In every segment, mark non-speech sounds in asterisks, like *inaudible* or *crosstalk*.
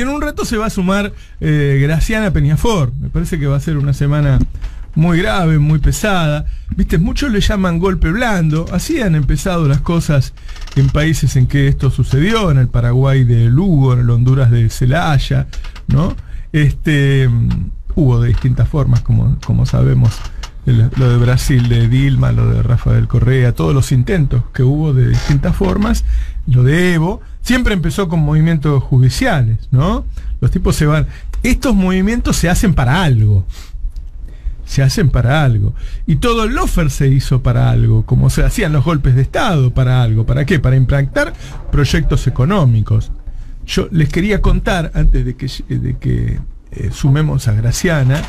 En un rato se va a sumar eh, Graciana Peñafor. Me parece que va a ser una semana muy grave, muy pesada. Viste, muchos le llaman golpe blando. Así han empezado las cosas en países en que esto sucedió, en el Paraguay de Lugo, en el Honduras de Celaya, ¿no? Este, mm, hubo de distintas formas, como, como sabemos, lo de Brasil de Dilma, lo de Rafael Correa, todos los intentos que hubo de distintas formas, lo de Evo, siempre empezó con movimientos judiciales, ¿no? Los tipos se van. Estos movimientos se hacen para algo se hacen para algo. Y todo el lofer se hizo para algo, como se hacían los golpes de Estado para algo. ¿Para qué? Para implantar proyectos económicos. Yo les quería contar, antes de que, de que eh, sumemos a Graciana,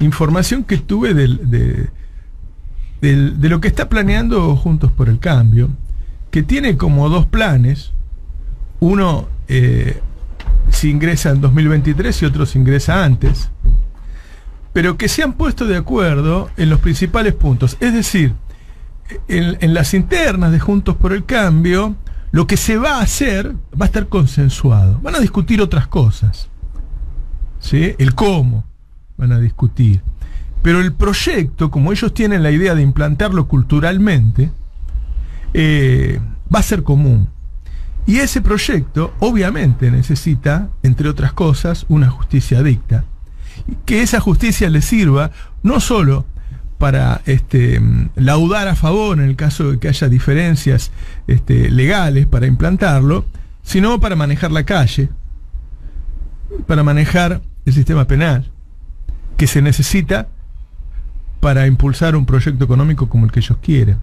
información que tuve del- de, de lo que está planeando Juntos por el Cambio, que tiene como dos planes. Uno eh, si ingresa en 2023 y otro si ingresa antes pero que se han puesto de acuerdo en los principales puntos. Es decir, en, en las internas de Juntos por el Cambio, lo que se va a hacer va a estar consensuado. Van a discutir otras cosas. ¿sí? El cómo van a discutir. Pero el proyecto, como ellos tienen la idea de implantarlo culturalmente, eh, va a ser común. Y ese proyecto obviamente necesita, entre otras cosas, una justicia dicta que esa justicia le sirva no solo para este, laudar a favor en el caso de que haya diferencias este, legales para implantarlo, sino para manejar la calle, para manejar el sistema penal, que se necesita para impulsar un proyecto económico como el que ellos quieren.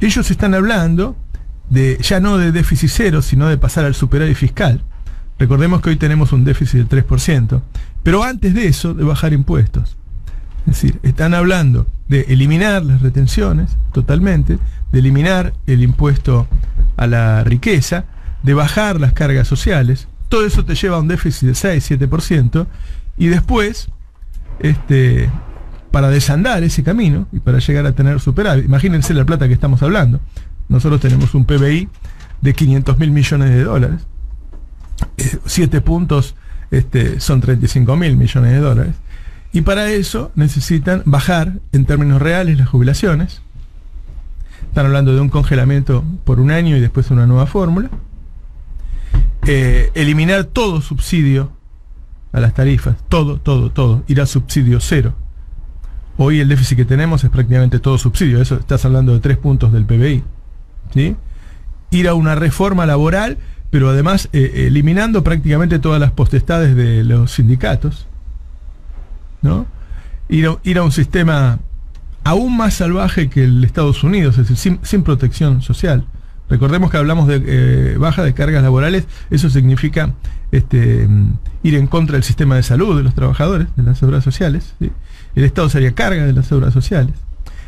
Ellos están hablando de ya no de déficit cero, sino de pasar al superávit fiscal. Recordemos que hoy tenemos un déficit del 3%, pero antes de eso, de bajar impuestos. Es decir, están hablando de eliminar las retenciones totalmente, de eliminar el impuesto a la riqueza, de bajar las cargas sociales. Todo eso te lleva a un déficit de 6-7%, y después, este, para desandar ese camino y para llegar a tener superávit, imagínense la plata que estamos hablando. Nosotros tenemos un PBI de 500 mil millones de dólares. 7 puntos este, son 35 mil millones de dólares. Y para eso necesitan bajar en términos reales las jubilaciones. Están hablando de un congelamiento por un año y después una nueva fórmula. Eh, eliminar todo subsidio a las tarifas. Todo, todo, todo. Ir a subsidio cero. Hoy el déficit que tenemos es prácticamente todo subsidio. Eso estás hablando de 3 puntos del PBI. ¿sí? Ir a una reforma laboral pero además eh, eliminando prácticamente todas las potestades de los sindicatos, ¿no? Ir a, ir a, un sistema aún más salvaje que el de Estados Unidos, es decir, sin, sin protección social. Recordemos que hablamos de eh, baja de cargas laborales, eso significa este, ir en contra del sistema de salud de los trabajadores, de las seguras sociales. El Estado se haría carga de las seguras sociales.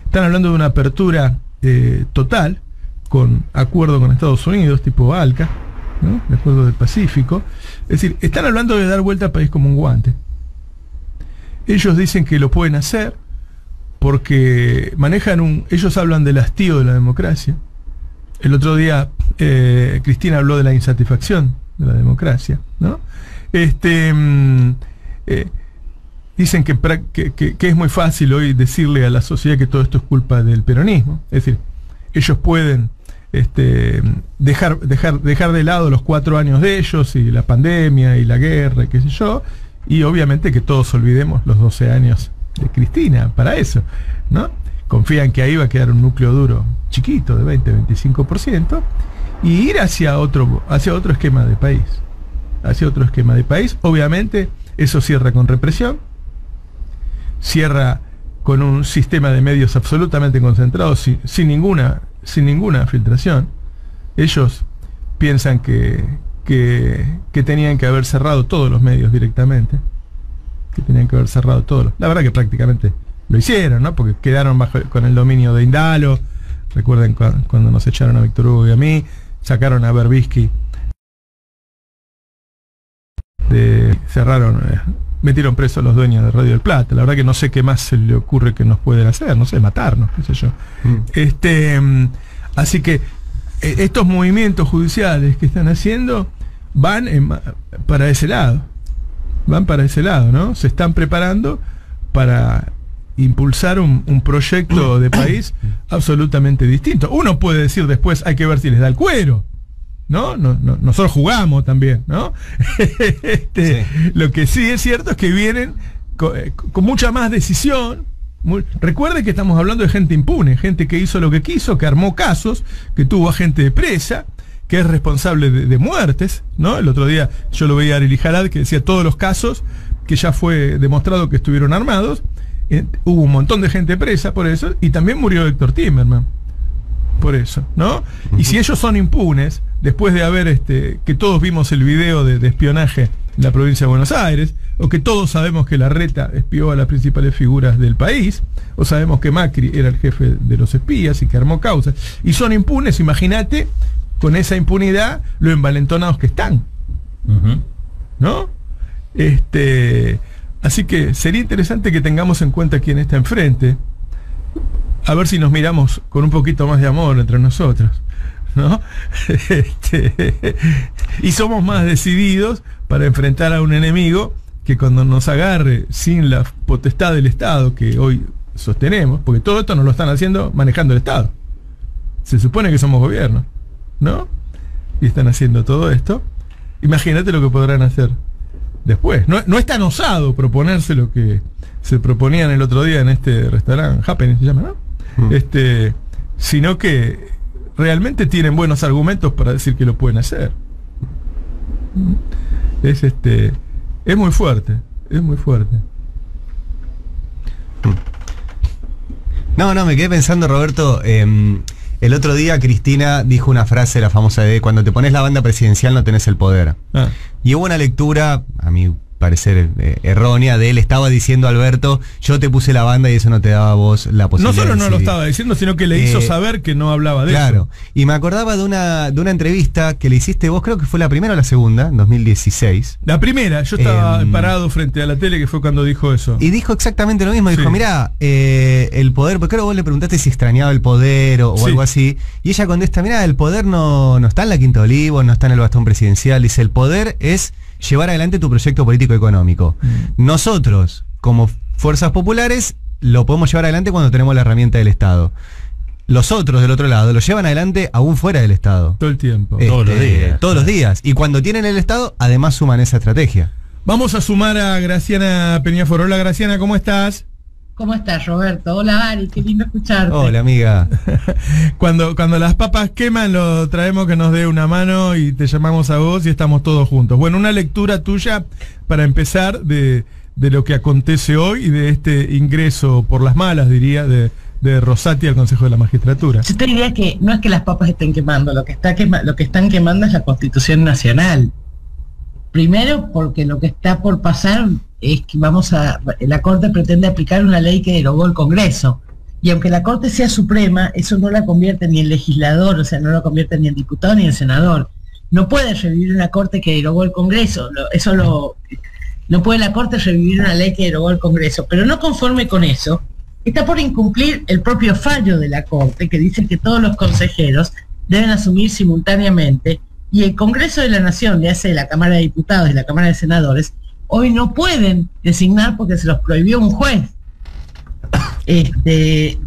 Están hablando de una apertura eh, total, con acuerdo con Estados Unidos, tipo ALCA, ¿no? acuerdo del Pacífico. Es decir, están hablando de dar vuelta al país como un guante. Ellos dicen que lo pueden hacer porque manejan un... Ellos hablan del hastío de la democracia. El otro día eh, Cristina habló de la insatisfacción de la democracia. ¿no? Este, mm, eh, dicen que, es muy fácil hoy decirle a la sociedad que todo esto es culpa del peronismo. Es decir, ellos pueden este, dejar, dejar, dejar de lado los cuatro años de ellos y la pandemia y la guerra y qué sé yo, y obviamente que todos olvidemos los 12 años de Cristina para eso, ¿no? Confían que ahí va a quedar un núcleo duro chiquito de 20-25% y ir hacia otro, hacia otro esquema de país. Hacia otro esquema de país. Obviamente eso cierra con represión, cierra con un sistema de medios absolutamente concentrado, sin, sin ninguna sin ninguna filtración. Ellos piensan que, que, que, tenían que haber cerrado todos los medios directamente. Que tenían que haber cerrado todos. Los, la verdad que prácticamente lo hicieron, ¿no? Porque quedaron bajo, con el dominio de Indalo. Recuerden cu cuando nos echaron a Víctor Hugo y a mí. Sacaron a Berbisky. De, cerraron, eh, metieron presos a los dueños de Radio del Plata. La verdad que no sé qué más se le ocurre que nos pueden hacer, no sé, matarnos, qué sé yo. Mm. Este, así que eh, estos movimientos judiciales que están haciendo, van para ese lado. Van para ese lado, ¿no? Se están preparando para impulsar un, proyecto de *coughs* país absolutamente distinto. Uno puede decir después, hay que ver si les da el cuero. ¿No? no, nosotros jugamos también, ¿no? *laughs* Este, lo que sí es cierto es que vienen con, eh, mucha más decisión, recuerde que estamos hablando de gente impune, gente que hizo lo que quiso, que armó casos, que tuvo a gente de presa, que es responsable de, muertes, ¿no? El otro día yo lo veía a Arely Jalad que decía todos los casos que ya fue demostrado que estuvieron armados. Eh, hubo un montón de gente presa por eso, y también murió Héctor Timerman por eso, ¿no? Y si ellos son impunes, después de haber, este, que todos vimos el video de, espionaje en la provincia de Buenos Aires, o que todos sabemos que la reta espió a las principales figuras del país, o sabemos que Macri era el jefe de los espías y que armó causas, y son impunes, imagínate con esa impunidad lo envalentonados que están. ¿No? Este, así que sería interesante que tengamos en cuenta quién está enfrente. A ver si nos miramos con un poquito más de amor entre nosotros. ¿no? *laughs* Este, y somos más decididos para enfrentar a un enemigo que cuando nos agarre sin la potestad del Estado que hoy sostenemos, porque todo esto nos lo están haciendo manejando el Estado. Se supone que somos gobierno. ¿no? Y están haciendo todo esto. Imagínate lo que podrán hacer después. No, no es tan osado proponerse lo que se proponían el otro día en este restaurante, se llama, ¿no? Mm. Este, sino que realmente tienen buenos argumentos para decir que lo pueden hacer. Es este, es muy fuerte, es muy fuerte. No, no, me quedé pensando, Roberto, em, el otro día Cristina dijo una frase, la famosa de cuando te pones la banda presidencial no tenés el poder. Ah. Y hubo una lectura, a mí parecer eh, errónea de él. Estaba diciendo Alberto, yo te puse la banda y eso no te daba a vos la posibilidad. No solo no lo estaba diciendo, sino que le hizo eh, saber que no hablaba de eso. Claro. Y me acordaba de una, de una entrevista que le hiciste vos, creo que fue la primera o la segunda, en 2016. La primera, yo estaba em, parado frente a la tele, que fue cuando dijo eso. Y dijo exactamente lo mismo. Dijo, mira, eh, el poder, porque creo que vos le preguntaste si extrañaba el poder o, algo así. Y ella contesta, mira, el poder no, no está en la Quinta Olivo, no está en el bastón presidencial. Dice, el poder es llevar adelante tu proyecto político económico. Mm. Nosotros, como fuerzas populares, lo podemos llevar adelante cuando tenemos la herramienta del Estado. Los otros del otro lado lo llevan adelante aún fuera del Estado. Todo el tiempo. Este, todos los días. Todos los días. Y cuando tienen el Estado, además suman esa estrategia. Vamos a sumar a Graciana Peñafor. Hola Graciana, ¿cómo estás? ¿Cómo estás, Roberto? Hola, Ari, qué lindo escucharte. Hola, amiga. *laughs* cuando, cuando las papas queman, lo traemos que nos dé una mano y te llamamos a vos y estamos todos juntos. Bueno, una lectura tuya para empezar de, lo que acontece hoy y de este ingreso por las malas, diría, de, de Rosati al Consejo de la Magistratura. Yo te diría que no es que las papas estén quemando, lo que, está lo que están quemando es la Constitución Nacional. Primero porque lo que está por pasar es que vamos a, la Corte pretende aplicar una ley que derogó el Congreso. Y aunque la Corte sea suprema, eso no la convierte ni en legislador, o sea, no la convierte ni en diputado ni en senador. No puede revivir una Corte que derogó el Congreso. eso lo, no puede la Corte revivir una ley que derogó el Congreso. Pero no conforme con eso, está por incumplir el propio fallo de la Corte, que dice que todos los consejeros deben asumir simultáneamente y el Congreso de la Nación, le hace la Cámara de Diputados y la Cámara de Senadores, hoy no pueden designar porque se los prohibió un juez. Este,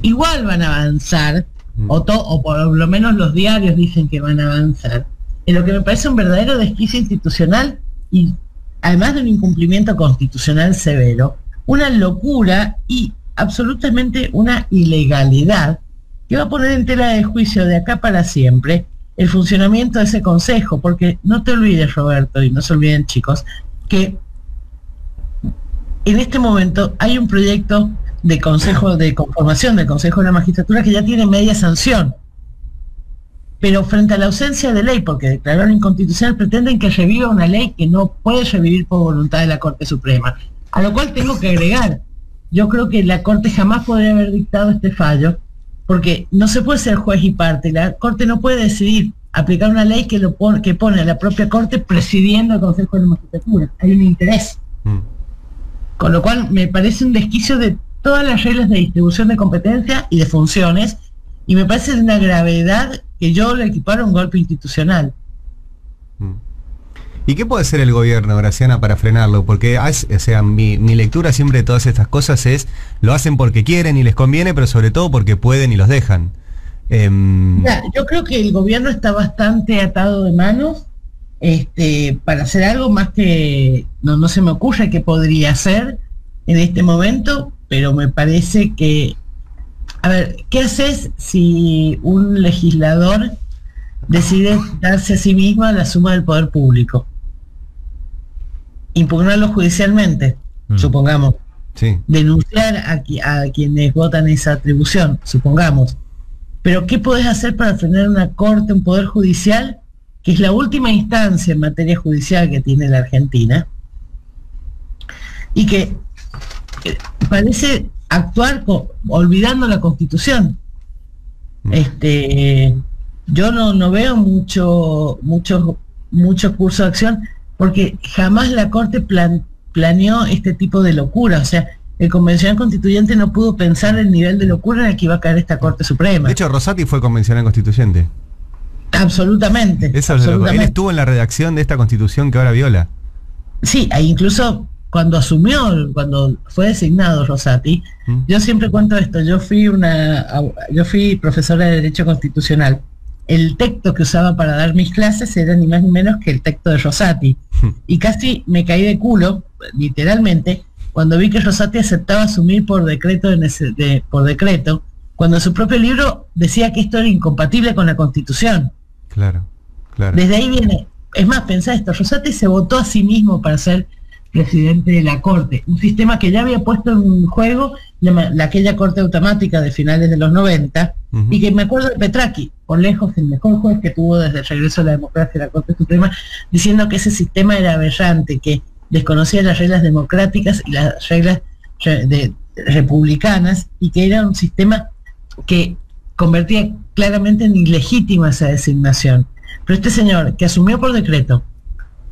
igual van a avanzar, mm. o, o por lo menos los diarios dicen que van a avanzar, en lo que me parece un verdadero desquicio institucional y además de un incumplimiento constitucional severo, una locura y absolutamente una ilegalidad que va a poner en tela de juicio de acá para siempre el funcionamiento de ese consejo, porque no te olvides, Roberto, y no se olviden, chicos, que en este momento hay un proyecto de consejo de conformación del Consejo de la Magistratura que ya tiene media sanción. Pero frente a la ausencia de ley, porque declararon inconstitucional, pretenden que reviva una ley que no puede revivir por voluntad de la Corte Suprema. A lo cual tengo que agregar, yo creo que la Corte jamás podría haber dictado este fallo porque no se puede ser juez y parte. La Corte no puede decidir aplicar una ley que, lo pone, que pone a la propia Corte presidiendo el Consejo de la Magistratura. Hay un interés. Mm. Con lo cual me parece un desquicio de todas las reglas de distribución de competencia y de funciones y me parece de una gravedad que yo le equiparo a un golpe institucional. Mm. ¿Y qué puede hacer el gobierno, Graciana, para frenarlo? Porque, o sea, mi, lectura siempre de todas estas cosas es, lo hacen porque quieren y les conviene, pero sobre todo porque pueden y los dejan. Em, yo creo que el gobierno está bastante atado de manos este, para hacer algo más que no, no se me ocurre que podría hacer en este momento, pero me parece que, a ver, ¿qué haces si un legislador decide darse a sí mismo la suma del poder público? impugnarlo judicialmente, mm. supongamos. Denunciar a, a, quienes votan esa atribución, supongamos. Pero ¿qué podés hacer para frenar una corte, un poder judicial, que es la última instancia en materia judicial que tiene la Argentina? Y que eh, parece actuar olvidando la constitución. Mm. Este, yo no, no veo mucho, mucho, mucho curso de acción porque jamás la Corte planeó este tipo de locura. O sea, el convencional constituyente no pudo pensar el nivel de locura en el que iba a caer esta Corte Suprema. De hecho, Rosati fue convencional constituyente. Absolutamente. Eso Él estuvo en la redacción de esta constitución que ahora viola. Sí, e incluso cuando asumió, cuando fue designado Rosati, mm. yo siempre cuento esto, yo fui una yo fui profesora de Derecho Constitucional el texto que usaba para dar mis clases era ni más ni menos que el texto de Rosati. *laughs* Y casi me caí de culo, literalmente, cuando vi que Rosati aceptaba asumir por decreto, por decreto, cuando su propio libro decía que esto era incompatible con la Constitución. Claro, claro. Desde ahí viene, es más, pensá esto, Rosati se votó a sí mismo para ser presidente de la Corte, un sistema que ya había puesto en juego la, aquella Corte Automática de finales de los 90, y que me acuerdo de Petraki, por lejos el mejor juez que tuvo desde el regreso a la democracia la Corte Suprema, diciendo que ese sistema era aberrante, que desconocía las reglas democráticas y las reglas republicanas, y que era un sistema que convertía claramente en ilegítima esa designación. Pero este señor, que asumió por decreto,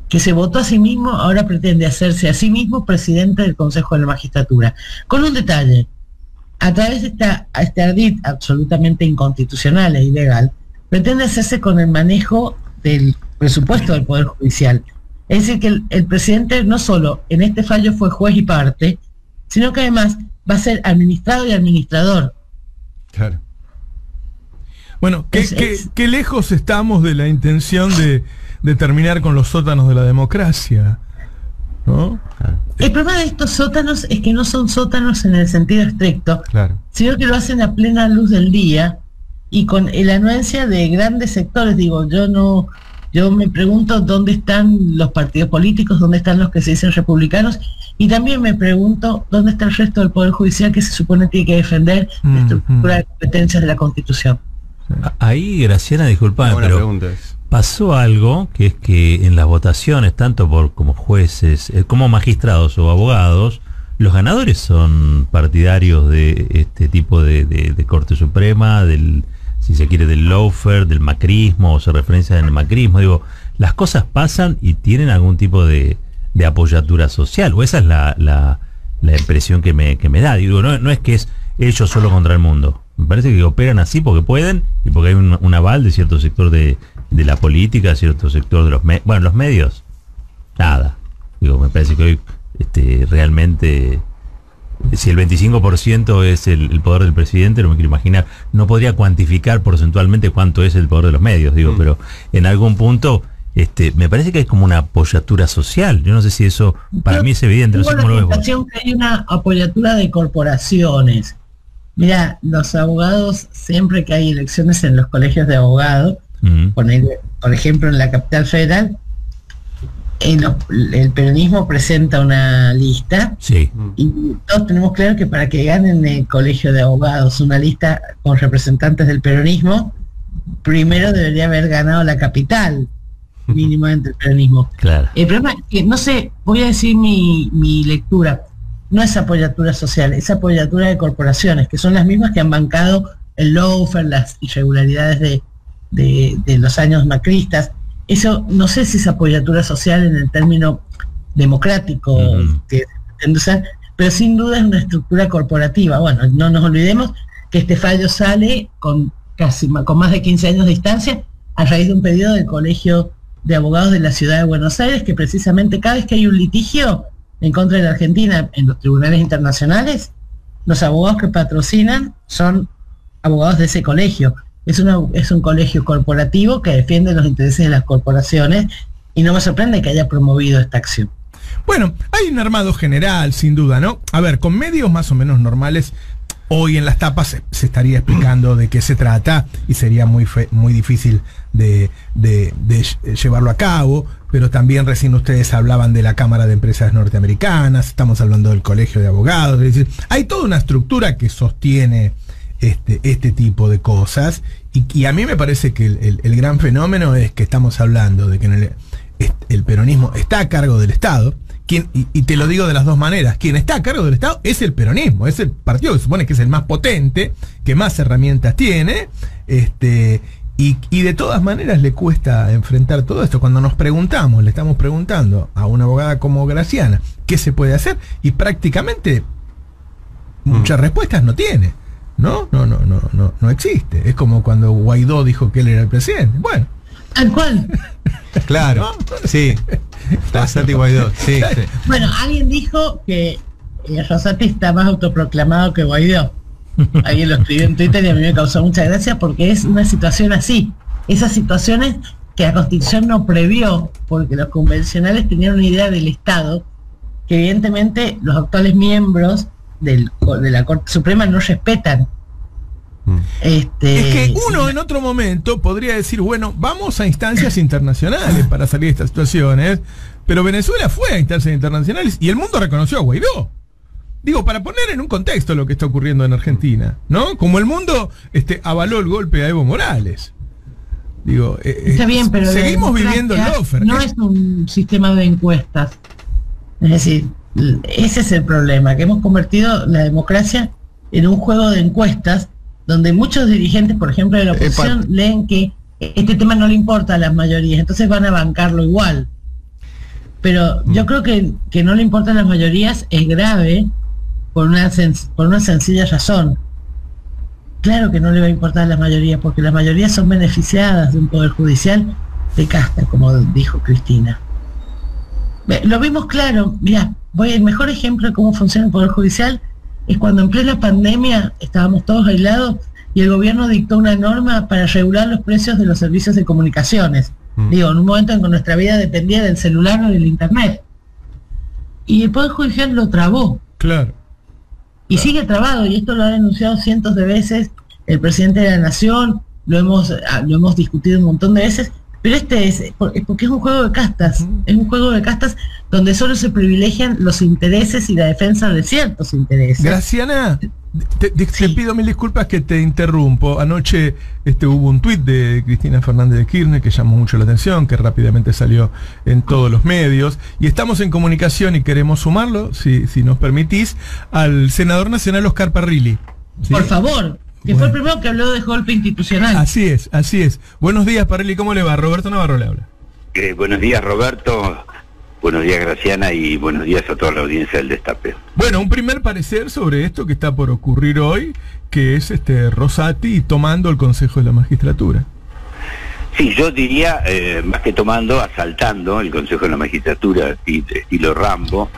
que se votó a sí mismo, ahora pretende hacerse a sí mismo presidente del Consejo de la Magistratura. Con un detalle, a través de esta, este ardid absolutamente inconstitucional e ilegal, pretende hacerse con el manejo del presupuesto del Poder Judicial. Es decir, que el, presidente no solo en este fallo fue juez y parte, sino que además va a ser administrado y administrador. Claro. Bueno, qué lejos estamos de la intención de de terminar con los sótanos de la democracia. ¿no? El problema de estos sótanos es que no son sótanos en el sentido estricto, sino que lo hacen a plena luz del día y con la anuencia de grandes sectores. Digo, yo no, yo me pregunto dónde están los partidos políticos, dónde están los que se dicen republicanos, y también me pregunto dónde está el resto del Poder Judicial que se supone tiene que defender la estructura de competencias de la Constitución. Ahí, Graciana, disculpame, pero pasó algo que es que en las votaciones, tanto por como jueces, eh, como magistrados o abogados, los ganadores son partidarios de este tipo de, Corte Suprema, del, si se quiere, del lawfare, del macrismo, o se referencia en el macrismo. Digo, las cosas pasan y tienen algún tipo de, apoyatura social, o esa es la, la, impresión que me, que me da. Digo, no, no es que es ellos solo contra el mundo. Me parece que operan así porque pueden y porque hay un aval de cierto sector de, de la política, cierto sector de los medios. Bueno, los medios, nada. Digo, me parece que hoy este, realmente, si el 25% es el, poder del presidente, no me quiero imaginar, no podría cuantificar porcentualmente cuánto es el poder de los medios, digo, mm. pero en algún punto... Este, me parece que hay como una apoyatura social. Yo no sé si eso para mí es evidente. No sé cómo lo que hay una apoyatura de corporaciones. Mira, los abogados, siempre que hay elecciones en los colegios de abogados, por ejemplo, en la capital federal, el peronismo presenta una lista y todos tenemos claro que para que ganen el colegio de abogados una lista con representantes del peronismo, primero debería haber ganado la capital, *laughs* mínimamente el peronismo. El problema es que, no sé, voy a decir mi, mi lectura, no es apoyatura social, es apoyatura de corporaciones, que son las mismas que han bancado el lawfare, las irregularidades de, de, los años macristas. Eso no sé si es apoyatura social en el término democrático que pero sin duda es una estructura corporativa. Bueno, no nos olvidemos que este fallo sale con casi con más de 15 años de distancia a raíz de un pedido del Colegio de abogados de la ciudad de Buenos Aires que precisamente cada vez que hay un litigio en contra de la Argentina en los tribunales internacionales, los abogados que patrocinan son abogados de ese colegio. Es, es un colegio corporativo que defiende los intereses de las corporaciones y no me sorprende que haya promovido esta acción. Bueno, hay un armado general, sin duda, ¿no? A ver, con medios más o menos normales, hoy en las tapas se, estaría explicando de qué se trata y sería muy, muy difícil de, llevarlo a cabo, pero también recién ustedes hablaban de la Cámara de Empresas Norteamericanas, estamos hablando del Colegio de Abogados, es decir, hay toda una estructura que sostiene este, este tipo de cosas y, a mí me parece que el, gran fenómeno es que estamos hablando de que el, el peronismo está a cargo del Estado, y, te lo digo de las dos maneras, quien está a cargo del Estado es el peronismo, es el partido que supone que es el más potente, que más herramientas tiene, este, y, de todas maneras le cuesta enfrentar todo esto. Cuando nos preguntamos, le estamos preguntando a una abogada como Graciana, ¿qué se puede hacer? Y prácticamente muchas mm. respuestas no tiene. ¿No? No, no, no, no, no existe. Es como cuando Guaidó dijo que él era el presidente. Bueno. ¿Al cual? *laughs* claro, sí. Rosati Guaidó, sí, Bueno, alguien dijo que eh, Rosati está más autoproclamado que Guaidó. Alguien lo escribió en Twitter y a mí me causó mucha gracia porque es una situación así. Esas situaciones que la Constitución no previó, porque los convencionales tenían una idea del Estado que evidentemente los actuales miembros del, de la Corte Suprema no respetan. Mm. Este, es que uno en otro momento podría decir, bueno, vamos a instancias internacionales para salir de estas situaciones, pero Venezuela fue a instancias internacionales y el mundo reconoció a Guaidó. Digo, para poner en un contexto lo que está ocurriendo en Argentina, ¿no? Como el mundo este, avaló el golpe a Evo Morales. Digo, eh, está bien, pero seguimos viviendo el offer. No es un sistema de encuestas. Es decir, ese es el problema, que hemos convertido la democracia en un juego de encuestas donde muchos dirigentes, por ejemplo, de la oposición, leen que este tema no le importa a las mayorías, entonces van a bancarlo igual. Pero yo mm. creo que, que no le importan las mayorías es grave por una, por una sencilla razón. Claro que no le va a importar a las mayorías, porque las mayorías son beneficiadas de un poder judicial de casta, como dijo Cristina. Lo vimos claro, mira, voy el mejor ejemplo de cómo funciona el poder judicial es cuando en plena pandemia estábamos todos aislados y el gobierno dictó una norma para regular los precios de los servicios de comunicaciones. Mm. Digo, en un momento en que nuestra vida dependía del celular o del internet. Y el Poder Judicial lo trabó. Claro. Y sigue trabado, y esto lo ha denunciado cientos de veces el presidente de la Nación, lo hemos, ah, lo hemos discutido un montón de veces, pero este es porque es un juego de castas, es un juego de castas donde solo se privilegian los intereses y la defensa de ciertos intereses. Graciana, te, pido mil disculpas que te interrumpo. Anoche este, hubo un tuit de Cristina Fernández de Kirchner que llamó mucho la atención, que rápidamente salió en todos los medios. Y estamos en comunicación y queremos sumarlo, si, si nos permitís, al senador nacional Oscar Parrilli. Por favor, que fue el primero que habló de golpe institucional. Así es, así es. Buenos días, Parelli, ¿cómo le va? Roberto Navarro le habla. Eh, buenos días, Roberto. Buenos días, Graciana, y buenos días a toda la audiencia del Destape. Bueno, un primer parecer sobre esto que está por ocurrir hoy, que es este Rosati tomando el Consejo de la Magistratura. Sí, yo diría, eh, más que tomando, asaltando el Consejo de la Magistratura, estilo Rambo,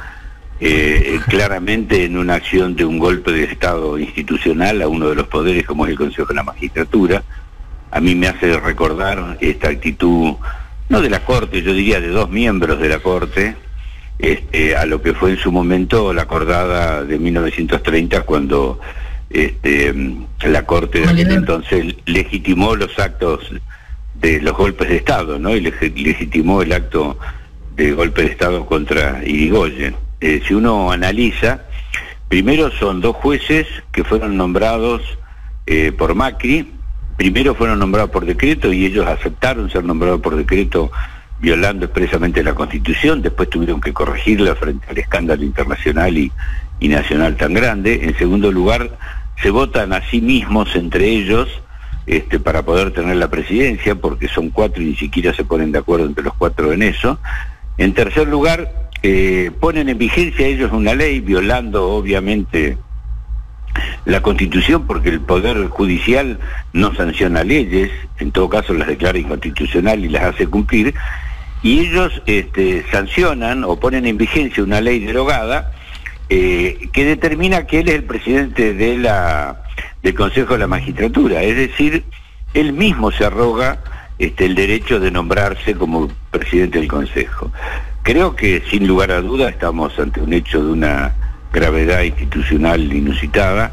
eh, claramente en una acción de un golpe de Estado institucional a uno de los poderes como es el Consejo de la Magistratura. A mí me hace recordar esta actitud, no de la Corte, yo diría de dos miembros de la Corte, este, a lo que fue en su momento la acordada de 1930 cuando este, la Corte de aquel entonces legitimó los actos de los golpes de Estado, ¿no? Y legitimó el acto de golpe de Estado contra Irigoyen. Eh, si uno analiza, primero son dos jueces que fueron nombrados eh, por Macri, primero fueron nombrados por decreto y ellos aceptaron ser nombrados por decreto violando expresamente la Constitución, después tuvieron que corregirla frente al escándalo internacional y, nacional tan grande. En segundo lugar, se votan a sí mismos entre ellos este, para poder tener la presidencia, porque son cuatro y ni siquiera se ponen de acuerdo entre los cuatro en eso. En tercer lugar, eh, ponen en vigencia ellos una ley violando obviamente la constitución porque el poder judicial no sanciona leyes, en todo caso las declara inconstitucional y las hace cumplir, y ellos este, sancionan o ponen en vigencia una ley derogada eh, que determina que él es el presidente del Consejo de la Magistratura, es decir, él mismo se arroga este, el derecho de nombrarse como presidente del Consejo. Creo que sin lugar a duda estamos ante un hecho de una gravedad institucional inusitada.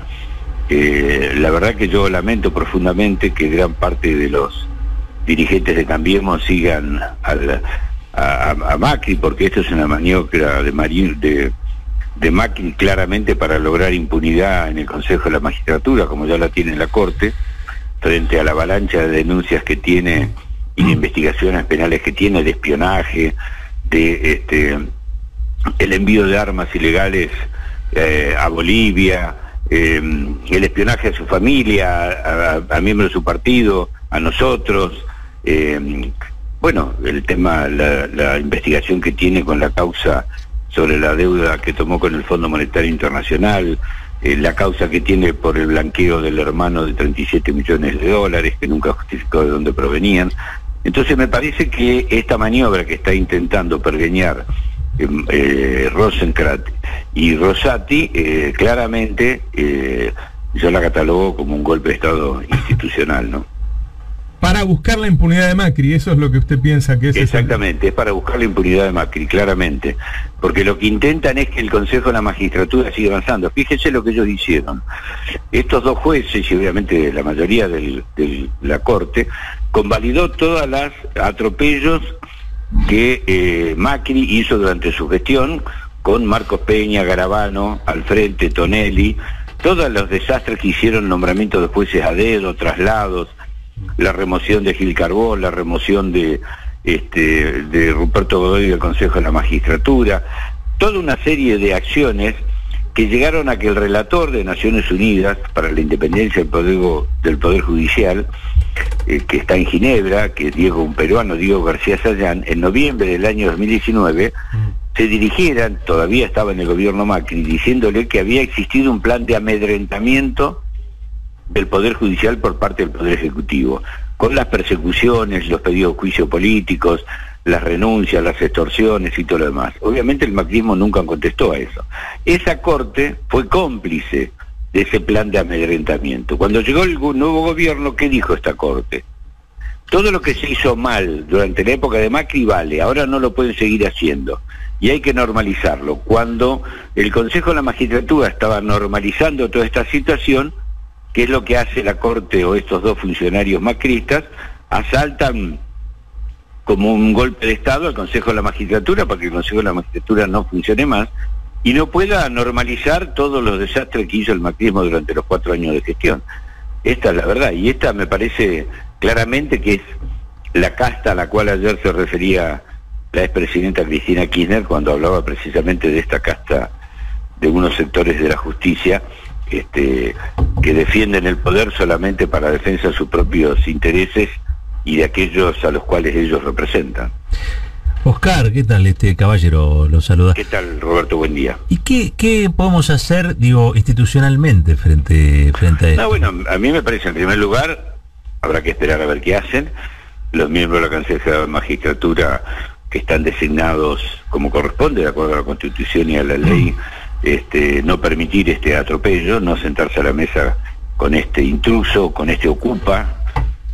Eh, la verdad que yo lamento profundamente que gran parte de los dirigentes de Cambiemos sigan a, Macri, porque esto es una maniobra de, de, de Macri claramente para lograr impunidad en el Consejo de la Magistratura, como ya la tiene la Corte, frente a la avalancha de denuncias que tiene y de investigaciones penales que tiene, de espionaje, de este, el envío de armas ilegales eh, a Bolivia, eh, el espionaje a su familia, a, miembros de su partido, a nosotros, eh, bueno, el tema, la, investigación que tiene con la causa sobre la deuda que tomó con el Fondo Monetario Internacional, la causa que tiene por el blanqueo del hermano de 37 millones de dólares, que nunca justificó de dónde provenían. Entonces me parece que esta maniobra que está intentando pergeñar em, eh, y Rosati, eh, claramente eh, yo la catalogo como un golpe de Estado institucional, ¿no? Para buscar la impunidad de Macri, eso es lo que usted piensa que es. Exactamente, es para buscar la impunidad de Macri, claramente. Porque lo que intentan es que el Consejo de la Magistratura siga avanzando. Fíjese lo que ellos hicieron. Estos dos jueces, y obviamente la mayoría de la Corte, convalidó todas las atropellos que eh, Macri hizo durante su gestión con Marcos Peña, Garabano, al frente, Tonelli, todos los desastres que hicieron nombramiento de jueces a dedo, traslados, la remoción de Gil Carbón, la remoción de, este, de Ruperto Godoy del Consejo de la Magistratura, toda una serie de acciones que llegaron a que el relator de Naciones Unidas para la independencia del poder Judicial, eh, que está en Ginebra, que es Diego, un peruano, Diego García Sayán, en noviembre del año 2019, se dirigieran, todavía estaba en el gobierno Macri, diciéndole que había existido un plan de amedrentamiento del Poder Judicial por parte del Poder Ejecutivo, con las persecuciones, los pedidos de juicio políticos, las renuncias, las extorsiones y todo lo demás. Obviamente el macrismo nunca contestó a eso. Esa corte fue cómplice de ese plan de amedrentamiento. Cuando llegó el nuevo gobierno, ¿qué dijo esta corte? Todo lo que se hizo mal durante la época de Macri vale, ahora no lo pueden seguir haciendo y hay que normalizarlo. Cuando el Consejo de la Magistratura estaba normalizando toda esta situación, ¿qué es lo que hace la Corte o estos dos funcionarios macristas? Asaltan como un golpe de Estado al Consejo de la Magistratura para que el Consejo de la Magistratura no funcione más y no pueda normalizar todos los desastres que hizo el macrismo durante los cuatro años de gestión. Esta es la verdad, y esta me parece claramente que es la casta a la cual ayer se refería la expresidenta Cristina Kirchner cuando hablaba precisamente de esta casta de unos sectores de la justicia este, que defienden el poder solamente para defensa de sus propios intereses y de aquellos a los cuales ellos representan. Oscar, ¿qué tal este caballero? Lo saluda. ¿Qué tal, Roberto? Buen día. ¿Y qué, qué podemos hacer, digo, institucionalmente frente, frente a esto? No, bueno, a mí me parece, en primer lugar, habrá que esperar a ver qué hacen. Los miembros de la Consejería de Magistratura que están designados como corresponde, de acuerdo a la Constitución y a la ley, mm. este, no permitir este atropello, no sentarse a la mesa con este intruso, con este ocupa.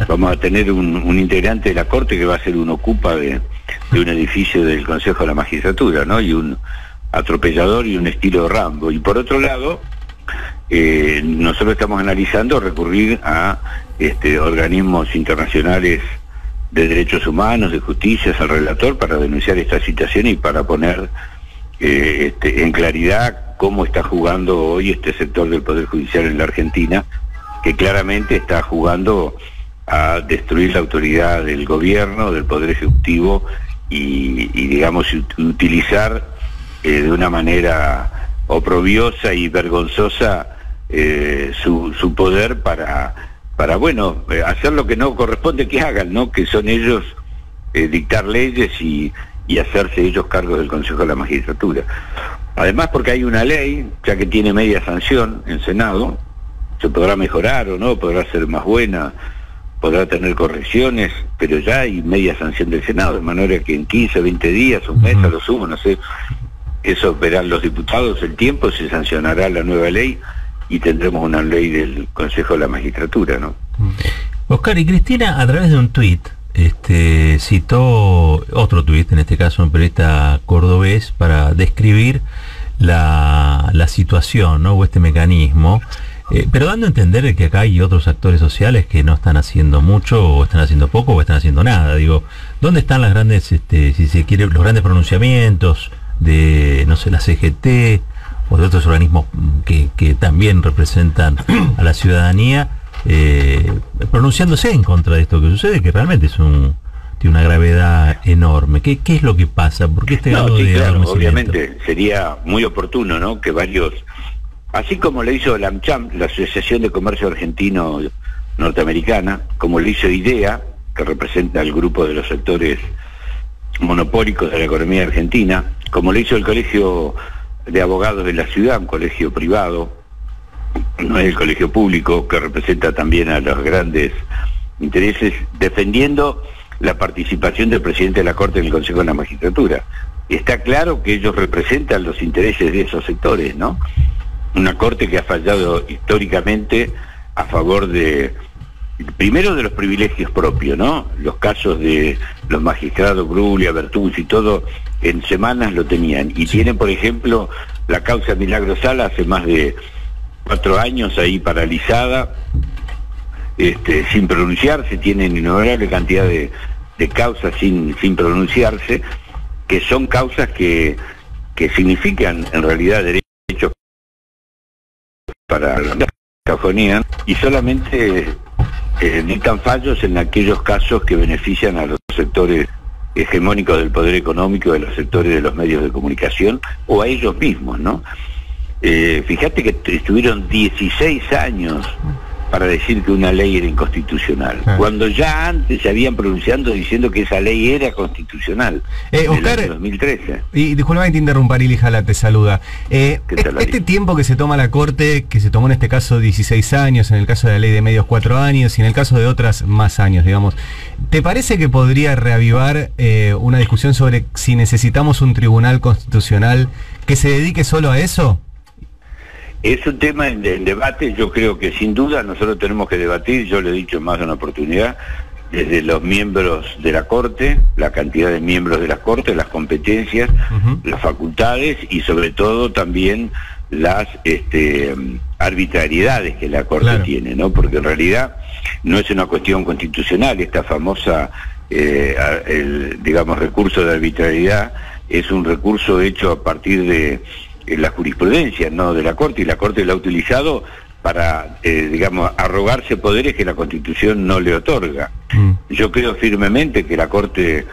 Vamos a tener un, integrante de la Corte que va a ser un ocupa de, un edificio del Consejo de la Magistratura, ¿no? Y un atropellador y un estilo Rambo. Y por otro lado, eh, nosotros estamos analizando recurrir a este, organismos internacionales de derechos humanos, de justicia, al relator para denunciar esta situación y para poner eh, este, en claridad cómo está jugando hoy este sector del Poder Judicial en la Argentina, que claramente está jugando a destruir la autoridad del gobierno, del Poder Ejecutivo y, digamos, utilizar eh, de una manera oprobiosa y vergonzosa eh, su, poder para para, bueno, eh, hacer lo que no corresponde que hagan, ¿no? Que son ellos dictar leyes y, hacerse ellos cargos del Consejo de la Magistratura. Además, porque hay una ley, ya que tiene media sanción en Senado, se podrá mejorar o no, podrá ser más buena podrá tener correcciones, pero ya hay media sanción del Senado, de manera que en 15, 20 días, un mes a lo sumo, no sé, eso verán los diputados, el tiempo, se sancionará la nueva ley y tendremos una ley del Consejo de la Magistratura, ¿no? Oscar y Cristina, a través de un tuit, este, citó otro tuit, en este caso un periodista cordobés, para describir la, la situación, ¿no? O este mecanismo. Eh, pero dando a entender que acá hay otros actores sociales que no están haciendo mucho, o están haciendo poco, o están haciendo nada. Digo, ¿dónde están las grandes, este, si se quiere, los grandes pronunciamientos de, no sé, la CGT o de otros organismos que, que también representan a la ciudadanía, eh, pronunciándose en contra de esto que sucede, que realmente es un tiene una gravedad enorme. ¿Qué, qué es lo que pasa? ¿Por qué este grado de claro, Obviamente sería muy oportuno, ¿no? Que varios Así como lo hizo la AmCham, la Asociación de Comercio Argentino Norteamericana, como lo hizo IDEA, que representa el grupo de los sectores monopólicos de la economía argentina, como lo hizo el Colegio de Abogados de la Ciudad, un colegio privado, no es el colegio público, que representa también a los grandes intereses, defendiendo la participación del presidente de la Corte en el Consejo de la Magistratura. Está claro que ellos representan los intereses de esos sectores, ¿no? Una corte que ha fallado históricamente a favor de, primero de los privilegios propios, ¿no? Los casos de los magistrados Brulia, Bertuz y todo, en semanas lo tenían. Y tienen, por ejemplo, la causa Milagro Sala hace más de cuatro años ahí paralizada, este, sin pronunciarse, tienen innumerable cantidad de, de causas sin, sin pronunciarse, que son causas que, que significan en realidad derechos para la cafonía y solamente eh, dictan fallos en aquellos casos que benefician a los sectores hegemónicos del poder económico, de los sectores de los medios de comunicación o a ellos mismos, ¿no? Eh, fíjate que estuvieron 16 años para decir que una ley era inconstitucional, ah. cuando ya antes se habían pronunciado diciendo que esa ley era constitucional. Eh, Oscar, en 2013. Y disculpa que te interrumpa, Lili Jala te saluda. Eh, este tiempo que se toma la Corte, que se tomó en este caso 16 años, en el caso de la ley de medios 4 años y en el caso de otras más años, digamos, ¿te parece que podría reavivar eh, una discusión sobre si necesitamos un tribunal constitucional que se dedique solo a eso? Es un tema en, debate, yo creo que sin duda nosotros tenemos que debatir, yo le he dicho más de una oportunidad, desde los miembros de la Corte, la cantidad de miembros de la Corte, las competencias, las facultades y sobre todo también las este, arbitrariedades que la Corte tiene, ¿no? Porque en realidad no es una cuestión constitucional, esta famosa, eh, el, digamos, recurso de arbitrariedad es un recurso hecho a partir de la jurisprudencia no de la Corte y la Corte lo ha utilizado para, eh, digamos, arrogarse poderes que la Constitución no le otorga. Mm. Yo creo firmemente que la Corte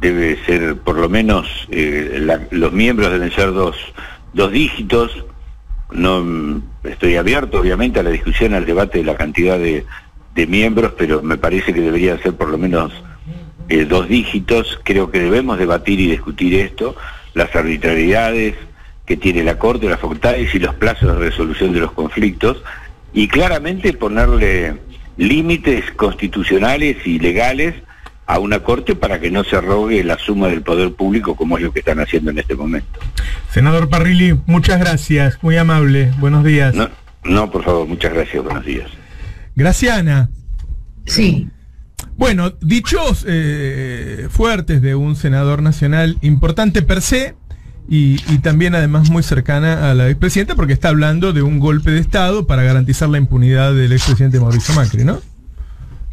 debe ser, por lo menos, eh, los miembros deben ser dos, dos dígitos. No mm, estoy abierto, obviamente, a la discusión, al debate de la cantidad de, de miembros, pero me parece que debería ser por lo menos eh, dos dígitos. Creo que debemos debatir y discutir esto, las arbitrariedades, que tiene la Corte, las facultades y los plazos de resolución de los conflictos, y claramente ponerle límites constitucionales y legales a una Corte para que no se arrogue la suma del poder público como es lo que están haciendo en este momento. Senador Parrilli, muchas gracias, muy amable, buenos días. No, por favor, muchas gracias, buenos días. Graciana. Sí. Bueno, dichos eh, fuertes de un senador nacional importante per se, y, también además muy cercana a la expresidenta porque está hablando de un golpe de Estado para garantizar la impunidad del expresidente Mauricio Macri, ¿no?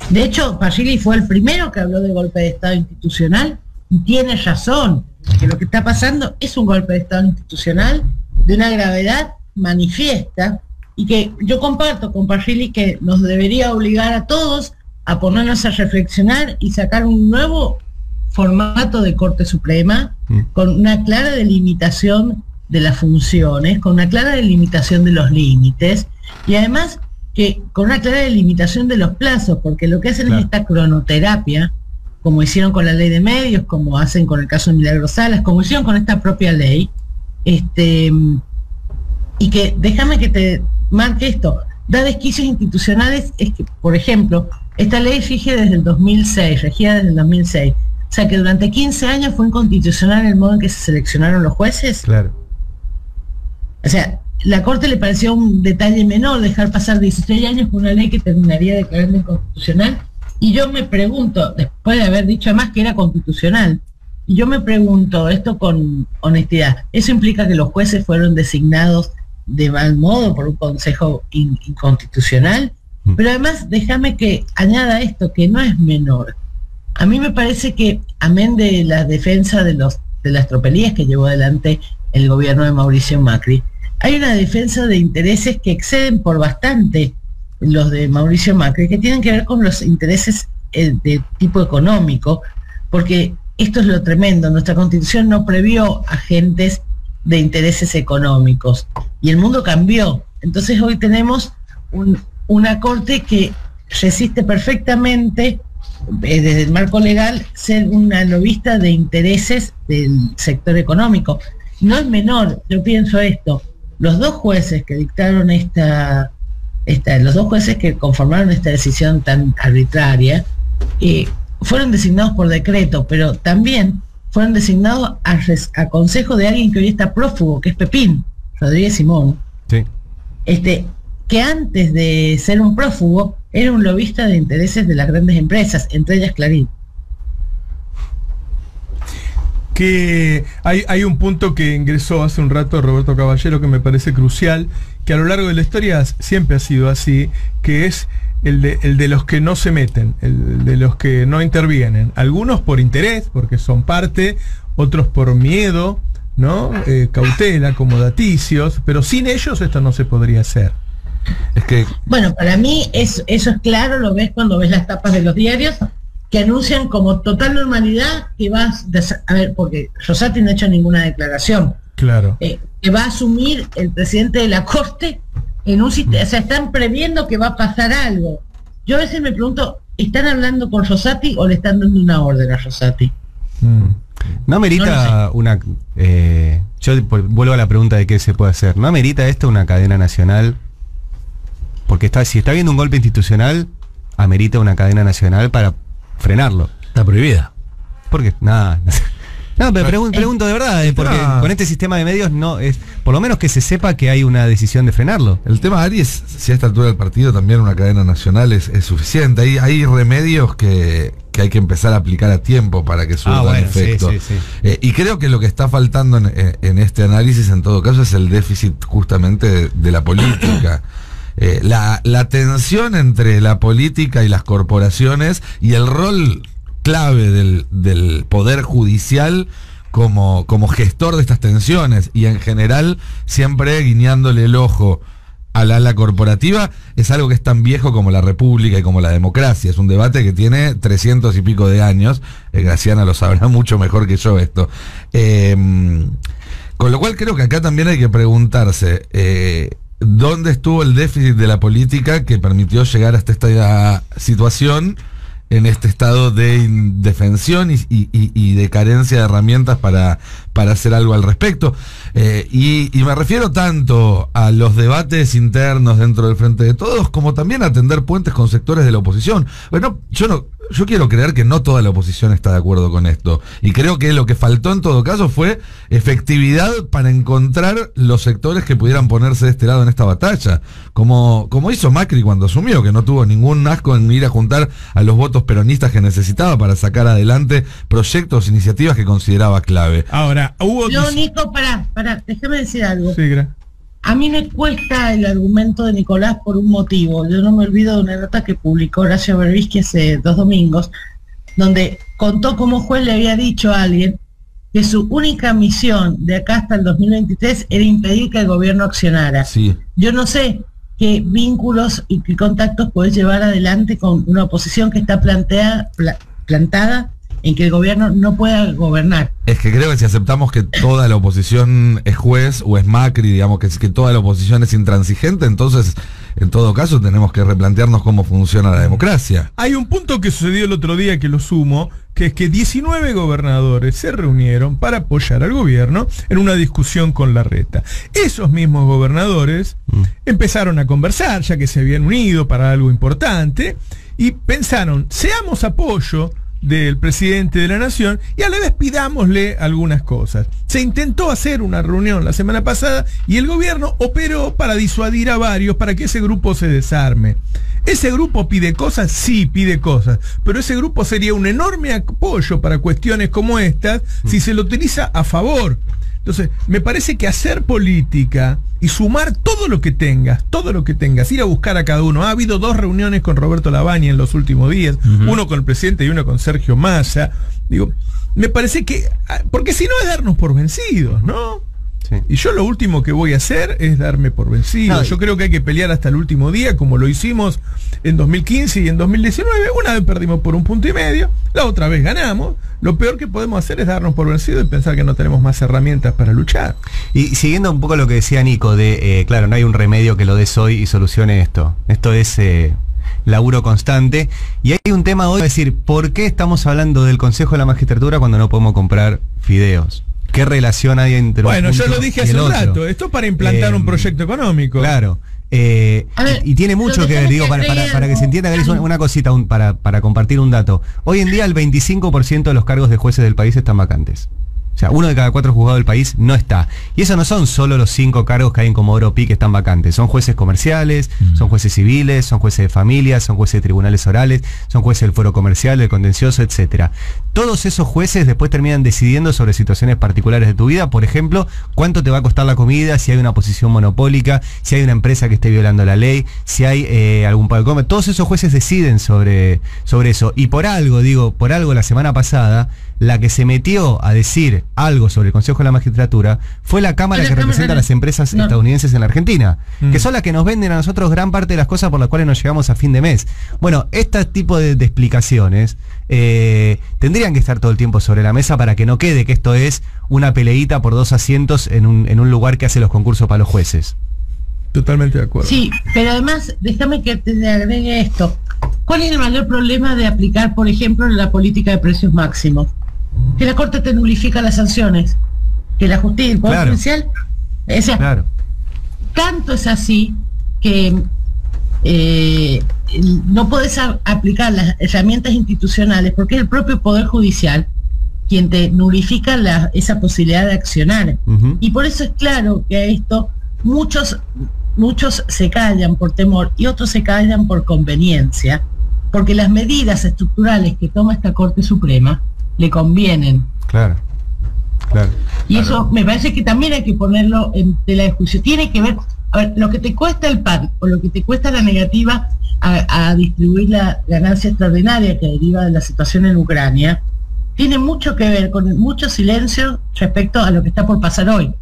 De hecho, Pagili fue el primero que habló de golpe de Estado institucional y tiene razón, que lo que está pasando es un golpe de Estado institucional de una gravedad manifiesta y que yo comparto con Pagili que nos debería obligar a todos a ponernos a reflexionar y sacar un nuevo formato de Corte Suprema, mm. con una clara delimitación de las funciones, con una clara delimitación de los límites y además que con una clara delimitación de los plazos, porque lo que hacen es esta cronoterapia, como hicieron con la ley de medios, como hacen con el caso de Milagro Salas, como hicieron con esta propia ley, este, y que déjame que te marque esto, da desquicios institucionales, es que, por ejemplo, Esta ley fije desde el 2006, regía desde el 2006. O sea que durante 15 años fue inconstitucional el modo en que se seleccionaron los jueces. Claro. O sea, la Corte le pareció un detalle menor dejar pasar 16 años con una ley que terminaría declarando inconstitucional. Y yo me pregunto, después de haber dicho además que era constitucional, y yo me pregunto esto con honestidad, ¿eso implica que los jueces fueron designados de mal modo por un consejo inconstitucional? Mm. Pero además, déjame que añada esto, que no es menor. A mí me parece que, amén de la defensa de, las tropelías que llevó adelante el gobierno de Mauricio Macri, hay una defensa de intereses que exceden por bastante los de Mauricio Macri, que tienen que ver con los intereses eh, de tipo económico, porque esto es lo tremendo, nuestra constitución no previó agentes de intereses económicos y el mundo cambió. Entonces hoy tenemos una corte que resiste perfectamente desde el marco legal ser una lobista de intereses del sector económico. No es menor, yo pienso esto, los dos jueces que dictaron esta, esta los dos jueces que conformaron esta decisión tan arbitraria, eh, fueron designados por decreto, pero también fueron designados a, consejo de alguien que hoy está prófugo, que es Pepín, Rodríguez Simón. Sí. Este, que antes de ser un prófugo era un lobista de intereses de las grandes empresas, entre ellas Clarín. Que hay, hay un punto que ingresó hace un rato Roberto Caballero que me parece crucial, que a lo largo de la historia siempre ha sido así, que es el de, los que no se meten, el de los que no intervienen. Algunos por interés, porque son parte, otros por miedo, ¿no? Eh, cautela, como daticios, pero sin ellos esto no se podría hacer. Es que... Bueno, para mí eso, eso es claro, lo ves cuando ves las tapas de los diarios, que anuncian como total normalidad que vas, a ver, porque Rosati no ha hecho ninguna declaración. Claro. Eh, que va a asumir el presidente de la Corte en un o sea, están previendo que va a pasar algo. Yo a veces me pregunto, ¿están hablando con Rosati o le están dando una orden a Rosati? Mm. No amerita una... Eh, yo vuelvo a la pregunta de qué se puede hacer. ¿No amerita esto una cadena nacional? Porque está, si está habiendo un golpe institucional, amerita una cadena nacional para frenarlo. Está prohibida. Porque nada. No, pero pregunto, de verdad, eh, porque con este sistema de medios no es, por lo menos que se sepa que hay una decisión de frenarlo. El tema, Ari, es si a esta altura del partido también una cadena nacional es, suficiente. Hay, hay remedios que, hay que empezar a aplicar a tiempo para que surtan ah, efecto. Eh, y creo que lo que está faltando en, este análisis, en todo caso, es el déficit justamente de, la política. Eh, la, la tensión entre la política y las corporaciones y el rol clave del, poder judicial como, como gestor de estas tensiones y en general siempre guiñándole el ojo al ala corporativa es algo que es tan viejo como la república y como la democracia. Es un debate que tiene 300 y pico de años. Eh, Graciana lo sabrá *laughs* mucho mejor que yo esto. Em, con lo cual creo que acá también hay que preguntarse, eh, ¿dónde estuvo el déficit de la política que permitió llegar hasta esta situación? en este estado de indefensión y, de carencia de herramientas para, para hacer algo al respecto. Eh, y, me refiero tanto a los debates internos dentro del Frente de Todos, como también a tender puentes con sectores de la oposición. Bueno, yo no, yo quiero creer que no toda la oposición está de acuerdo con esto. Y creo que lo que faltó en todo caso fue efectividad para encontrar los sectores que pudieran ponerse de este lado en esta batalla. Como, como hizo Macri cuando asumió, que no tuvo ningún asco en ir a juntar a los votos peronistas que necesitaba para sacar adelante proyectos, iniciativas que consideraba clave. Ahora, hubo... Yo, Nico, para, para, déjame decir algo. Sí, a mí me cuesta el argumento de Nicolás por un motivo. Yo no me olvido de una nota que publicó Horacio Berbisky hace dos domingos, donde contó cómo juez le había dicho a alguien que su única misión de acá hasta el 2023 era impedir que el gobierno accionara. Yo no sé qué vínculos y qué contactos puedes llevar adelante con una oposición que está plantada en que el gobierno no pueda gobernar. Es que creo que si aceptamos que toda la oposición es juez o es Macri, digamos que, que toda la oposición es intransigente, entonces en todo caso tenemos que replantearnos cómo funciona la democracia. Hay un punto que sucedió el otro día que lo sumo, que es que 19 gobernadores se reunieron para apoyar al gobierno en una discusión con la reta. Esos mismos gobernadores mm. empezaron a conversar, ya que se habían unido para algo importante, y pensaron, seamos apoyo del presidente de la nación y a la vez pidámosle algunas cosas. Se intentó hacer una reunión la semana pasada y el gobierno operó para disuadir a varios para que ese grupo se desarme. ¿Ese grupo pide cosas? Sí, pide cosas. Pero ese grupo sería un enorme apoyo para cuestiones como estas si se lo utiliza a favor. Entonces, me parece que hacer política y sumar todo lo que tengas, todo lo que tengas, ir a buscar a cada uno. Ha habido dos reuniones con Roberto Lavagna en los últimos días, uno con el presidente y uno con Sergio Massa. Digo, me parece que, ah, porque si no es darnos por vencidos, ¿no? Y yo lo último que voy a hacer es darme por vencido. yo creo que hay que pelear hasta el último día, como lo hicimos en 2015 y en 2019. Una vez perdimos por un punto y medio, la otra vez ganamos. Lo peor que podemos hacer es darnos por vencido y pensar que no tenemos más herramientas para luchar. Y siguiendo un poco lo que decía Nico, de eh, claro, no hay un remedio que lo des hoy y solucione esto. Esto es eh, laburo constante. Y hay un tema hoy, es decir, ¿por qué estamos hablando del Consejo de la Magistratura cuando no podemos comprar fideos? ¿Qué relación hay entre Bueno, yo lo dije hace un rato. Esto es para implantar un em, proyecto económico. Claro. Eh, y, tiene mucho que ver, digo, para, que se entienda, una, una cosita, para, para compartir un dato. Hoy en día el 25% de los cargos de jueces del país están vacantes. O sea, uno de cada cuatro juzgados del país no está. Y eso no son solo los cinco cargos que hay en Comodoro Pi que están vacantes. Son jueces comerciales, mm. son jueces civiles, son jueces de familia, son jueces de tribunales orales, son jueces del foro comercial, del contencioso, etc. Todos esos jueces después terminan decidiendo sobre situaciones particulares de tu vida. Por ejemplo, cuánto te va a costar la comida, si hay una posición monopólica, si hay una empresa que esté violando la ley, si hay eh, algún pago de comer. Todos esos jueces deciden sobre, sobre eso. Y por algo, digo, por algo la semana pasada, la que se metió a decir algo sobre el Consejo de la Magistratura fue la Cámara que representa a las empresas estadounidenses en la Argentina, mm. que son las que nos venden a nosotros gran parte de las cosas por las cuales nos llegamos a fin de mes. Bueno, este tipo de, explicaciones eh, tendrían que estar todo el tiempo sobre la mesa para que no quede que esto es una peleita por dos asientos en un, en un lugar que hace los concursos para los jueces. Totalmente de acuerdo. Sí, pero además, déjame que te agregue esto. ¿Cuál es el mayor problema de aplicar, por ejemplo, la política de precios máximos? Que la Corte te nulifica las sanciones, que la justicia, el Poder Judicial, tanto es así que eh, no puedes aplicar las herramientas institucionales porque es el propio Poder Judicial quien te nulifica esa posibilidad de accionar. Y por eso es claro que a esto muchos, muchos se callan por temor y otros se callan por conveniencia, porque las medidas estructurales que toma esta Corte Suprema le convienen. Claro. Claro. Y eso me parece que también hay que ponerlo en tela de juicio. Tiene que ver, a ver, lo que te cuesta el PAN o lo que te cuesta la negativa a, distribuir la ganancia extraordinaria que deriva de la situación en Ucrania, tiene mucho que ver con mucho silencio respecto a lo que está por pasar hoy.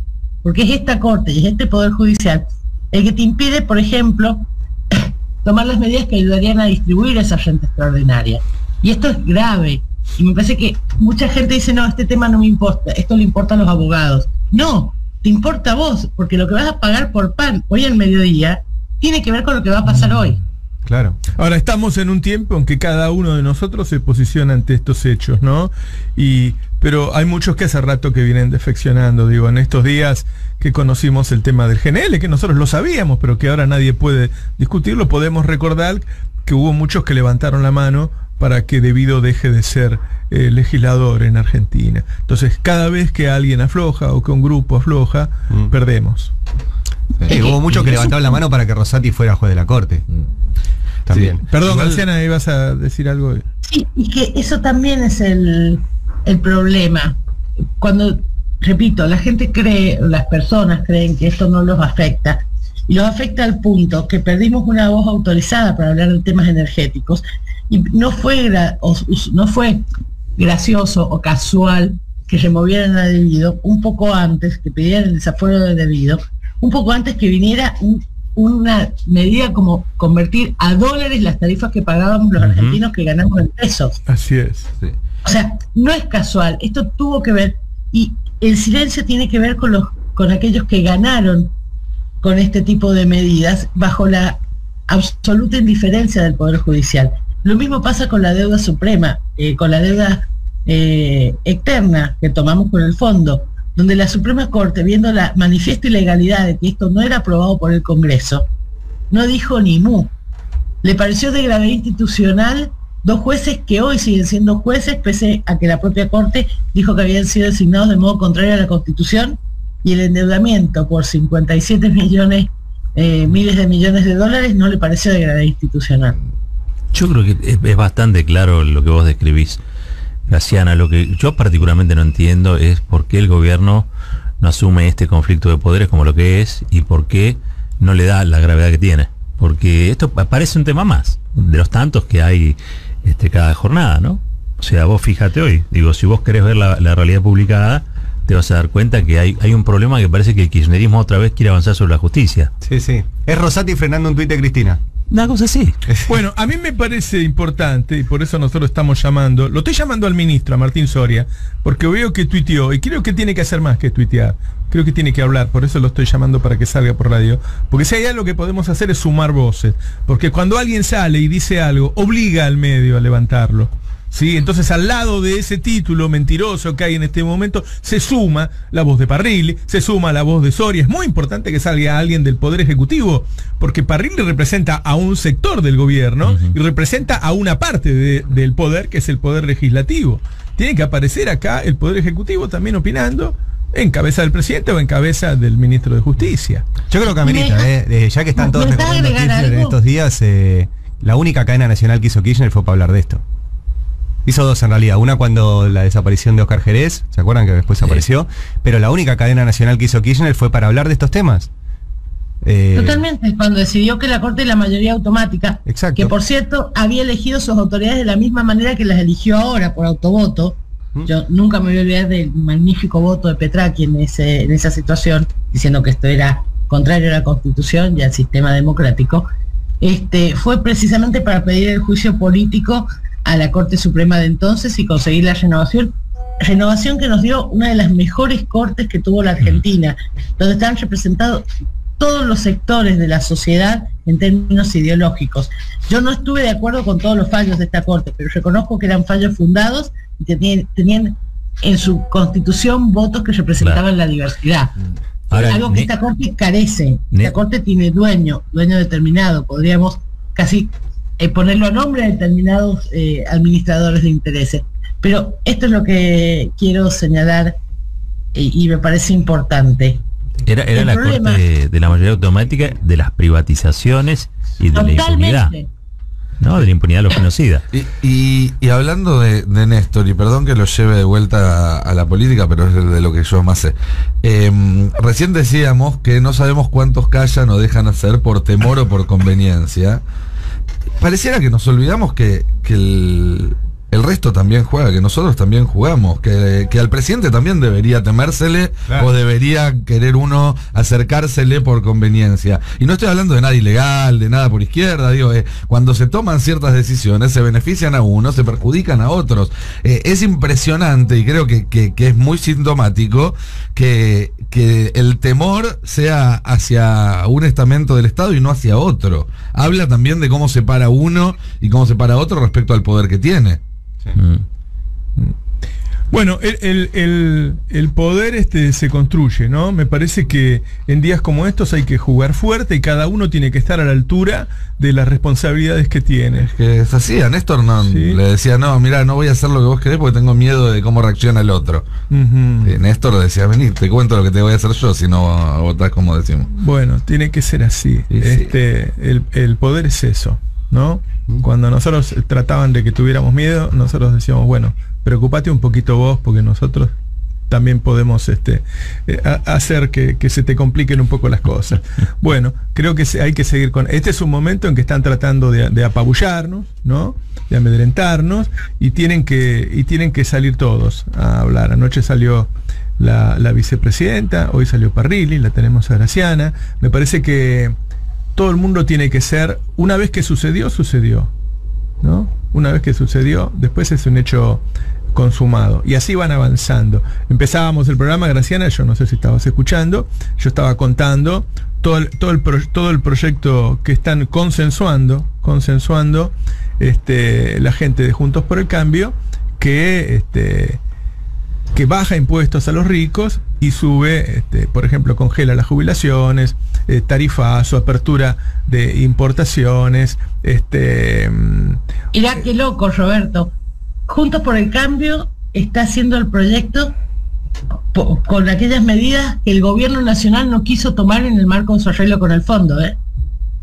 Porque es esta Corte y es este Poder Judicial el que te impide, por ejemplo, *coughs* tomar las medidas que ayudarían a distribuir esa renta extraordinaria. Y esto es grave. Y me parece que mucha gente dice, no, este tema no me importa, esto le importa a los abogados. No, te importa a vos, porque lo que vas a pagar por pan hoy al mediodía tiene que ver con lo que va a pasar hoy. Claro. Ahora estamos en un tiempo en que cada uno de nosotros se posiciona ante estos hechos, ¿no? Y pero hay muchos que hace rato que vienen defeccionando, digo, en estos días que conocimos el tema del GNL, que nosotros lo sabíamos, pero que ahora nadie puede discutirlo, podemos recordar que hubo muchos que levantaron la mano para que Debido deje de ser eh, legislador en Argentina. Entonces, cada vez que alguien afloja o que un grupo afloja, mm. perdemos. hubo muchos que levantaron la mano para que Rosati fuera juez de la corte. Mm. También. Perdón, García, ibas a decir algo. Sí, y que eso también es el, el problema. Cuando, repito, la gente cree, las personas creen que esto no los afecta, y los afecta al punto que perdimos una voz autorizada para hablar de temas energéticos, y no fue, no fue gracioso o casual que removieran a debido un poco antes, que pidieran el desafuero de debido, un poco antes que viniera una medida como convertir a dólares las tarifas que pagábamos los argentinos que ganamos en pesos. Así es. O sea, no es casual, esto tuvo que ver, y el silencio tiene que ver con los con aquellos que ganaron con este tipo de medidas bajo la absoluta indiferencia del Poder Judicial. Lo mismo pasa con la deuda suprema, eh, con la deuda eh, externa que tomamos con el fondo, donde la Suprema Corte, viendo la manifiesta ilegalidad de que esto no era aprobado por el Congreso, no dijo ni mu. le pareció de gravedad institucional dos jueces que hoy siguen siendo jueces, pese a que la propia Corte dijo que habían sido designados de modo contrario a la Constitución, y el endeudamiento por 57 millones, eh, miles de millones de dólares no le pareció de gravedad institucional. Yo creo que es, bastante claro lo que vos describís, Graciana. Lo que yo particularmente no entiendo es por qué el gobierno no asume este conflicto de poderes como lo que es y por qué no le da la gravedad que tiene. Porque esto parece un tema más de los tantos que hay este, cada jornada, ¿no? O sea, vos fíjate hoy, digo, si vos querés ver la, realidad publicada, te vas a dar cuenta que hay, hay un problema que parece que el kirchnerismo otra vez quiere avanzar sobre la justicia. Sí, sí. Es Rosati frenando un tuit de Cristina. Una cosa así. *laughs* Bueno, a mí me parece importante, y por eso nosotros estamos llamando, lo estoy llamando al ministro, a Martín Soria, porque veo que tuiteó, y creo que tiene que hacer más que tuitear, creo que tiene que hablar, por eso lo estoy llamando para que salga por radio, porque si hay algo que podemos hacer es sumar voces, porque cuando alguien sale y dice algo, obliga al medio a levantarlo. ¿Sí? Entonces al lado de ese título mentiroso que hay en este momento, se suma la voz de Parrilli, se suma la voz de Soria. Es muy importante que salga alguien del Poder Ejecutivo, porque Parrilli representa a un sector del gobierno y representa a una parte del poder, que es el Poder Legislativo. Tiene que aparecer acá el Poder Ejecutivo también opinando en cabeza del presidente o en cabeza del ministro de Justicia. Yo creo que amerita, eh, ya que están todos recordando en estos días, eh, la única cadena nacional que hizo Kirchner fue para hablar de esto. Hizo dos en realidad. Una cuando la desaparición de Oscar Jerez, ¿se acuerdan que después apareció? Pero la única cadena nacional que hizo Kirchner fue para hablar de estos temas. Eh, Totalmente, cuando decidió que la Corte de la mayoría automática, Exacto. que por cierto había elegido sus autoridades de la misma manera que las eligió ahora por autovoto. ¿Mm? Yo nunca me voy a olvidar del magnífico voto de Petraki en, ese, en esa situación, diciendo que esto era contrario a la Constitución y al sistema democrático. Este, fue precisamente para pedir el juicio político a la Corte Suprema de entonces y conseguir la renovación. Renovación que nos dio una de las mejores cortes que tuvo la Argentina, donde están representados todos los sectores de la sociedad en términos ideológicos. Yo no estuve de acuerdo con todos los fallos de esta Corte, pero reconozco que eran fallos fundados y tenían, tenían en su constitución votos que representaban la diversidad. algo que esta Corte carece. Esta Corte tiene dueño, dueño determinado. Podríamos casi eh, ponerlo a nombre de determinados eh, administradores de intereses. Pero esto es lo que quiero señalar eh, y me parece importante. Era, era la corte de, la mayoría automática de las privatizaciones y de la impunidad. ¿no? De la impunidad de los genocidas. Y, hablando de, Néstor, y perdón que lo lleve de vuelta a, la política, pero es de lo que yo más sé. Em, recién decíamos que no sabemos cuántos callan o dejan hacer por temor o por conveniencia pareciera que nos olvidamos que, el, resto también juega, que nosotros también jugamos, que, al presidente también debería temérsele o debería querer uno acercársele por conveniencia. Y no estoy hablando de nada ilegal, de nada por izquierda, digo, eh, cuando se toman ciertas decisiones se benefician a uno, se perjudican a otros. Eh, es impresionante y creo que, que, es muy sintomático que, que el temor sea hacia un estamento del Estado y no hacia otro. Habla también de cómo se para uno y cómo se para otro respecto al poder que tiene. Mm. Bueno, el, poder este, se construye, ¿no? Me parece que en días como estos hay que jugar fuerte y cada uno tiene que estar a la altura de las responsabilidades que tiene. Es que es así, a Néstor no, le decía, no, mira, no voy a hacer lo que vos querés porque tengo miedo de cómo reacciona el otro. Néstor le decía, vení, te cuento lo que te voy a hacer yo si no votás como decimos. Bueno, tiene que ser así. este, el poder es eso, ¿no? Cuando nosotros trataban de que tuviéramos miedo, nosotros decíamos, bueno, preocupate un poquito vos porque nosotros también podemos este, eh, hacer que, se te compliquen un poco las cosas. *laughs* Bueno, creo que hay que seguir con... Este es un momento en que están tratando de, apabullarnos, ¿no? De amedrentarnos y tienen, que, y tienen que salir todos a hablar. Anoche salió la, la vicepresidenta, hoy salió Parrilli, la tenemos a Graciana. Me parece que todo el mundo tiene que ser, una vez que sucedió, sucedió. ¿no? Una vez que sucedió, después es un hecho consumado. Y así van avanzando. Empezábamos el programa, Graciana, yo no sé si estabas escuchando, yo estaba contando todo el, todo el, todo el proyecto que están consensuando, consensuando este, la gente de Juntos por el Cambio, que este, que baja impuestos a los ricos y sube, este, por ejemplo, congela las jubilaciones, eh, tarifazo, apertura de importaciones. Este, Mirá mm, qué loco, Roberto. Juntos por el Cambio está haciendo el proyecto con aquellas medidas que el gobierno nacional no quiso tomar en el marco de su arreglo con el fondo. ¿eh?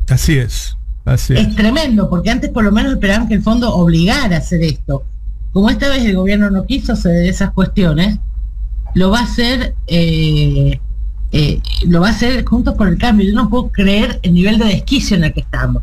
Así es. Así es, es tremendo, porque antes por lo menos esperaban que el fondo obligara a hacer esto. Como esta vez el gobierno no quiso hacer esas cuestiones, lo va a hacer, eh, eh, lo va a hacer juntos por el cambio. Yo no puedo creer el nivel de desquicio en el que estamos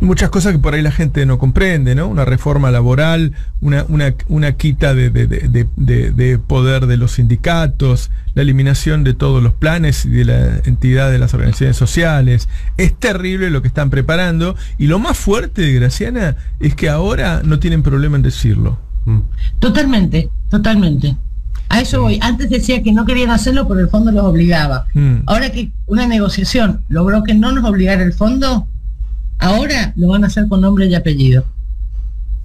muchas cosas que por ahí la gente no comprende, ¿no? Una reforma laboral, una, una, quita de, de, poder de los sindicatos, la eliminación de todos los planes y de la entidad de las organizaciones sociales. Es terrible lo que están preparando y lo más fuerte, Graciana, es que ahora no tienen problema en decirlo. Mm. Totalmente, totalmente. A eso voy. Antes decía que no querían hacerlo, pero el fondo los obligaba. Mm. Ahora que una negociación logró que no nos obligara el fondo, Ahora lo van a hacer con nombre y apellido.